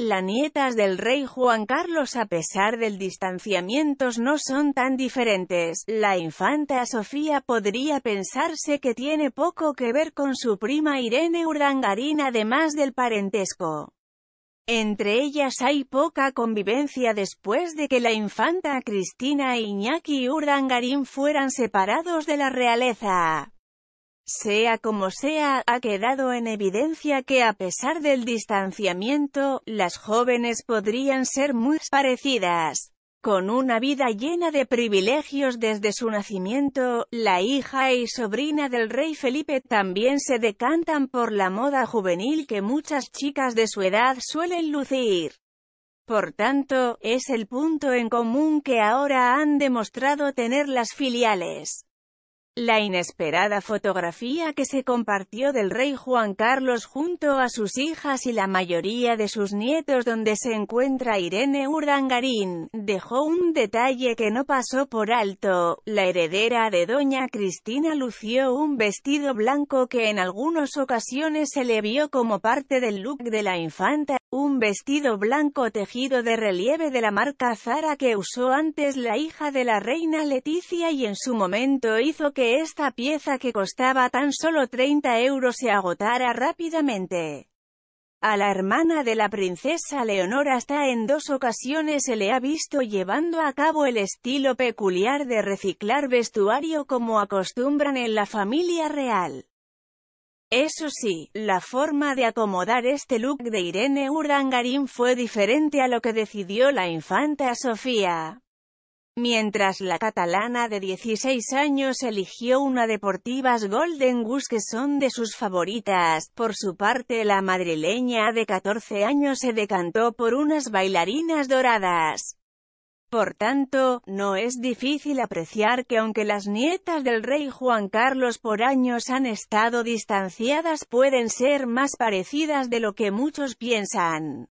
Las nietas del rey Juan Carlos a pesar del distanciamiento no son tan diferentes. La infanta Sofía podría pensarse que tiene poco que ver con su prima Irene Urdangarín además del parentesco. Entre ellas hay poca convivencia después de que la infanta Cristina e Iñaki Urdangarín fueran separados de la realeza. Sea como sea, ha quedado en evidencia que a pesar del distanciamiento, las jóvenes podrían ser muy parecidas. Con una vida llena de privilegios desde su nacimiento, la hija y sobrina del rey Felipe también se decantan por la moda juvenil que muchas chicas de su edad suelen lucir. Por tanto, es el punto en común que ahora han demostrado tener las filiales. La inesperada fotografía que se compartió del rey Juan Carlos junto a sus hijas y la mayoría de sus nietos donde se encuentra Irene Urdangarín, dejó un detalle que no pasó por alto. La heredera de doña Cristina lució un vestido blanco que en algunas ocasiones se le vio como parte del look de la infanta, un vestido blanco tejido de relieve de la marca Zara que usó antes la hija de la reina Leticia y en su momento hizo que esta pieza que costaba tan solo 30 euros se agotara rápidamente. A la hermana de la princesa Leonora hasta en dos ocasiones se le ha visto llevando a cabo el estilo peculiar de reciclar vestuario como acostumbran en la familia real. Eso sí, la forma de acomodar este look de Irene Urdangarín fue diferente a lo que decidió la infanta Sofía. Mientras la catalana de 16 años eligió una Deportivas Golden Goose que son de sus favoritas, por su parte la madrileña de 14 años se decantó por unas bailarinas doradas. Por tanto, no es difícil apreciar que aunque las nietas del rey Juan Carlos por años han estado distanciadas pueden ser más parecidas de lo que muchos piensan.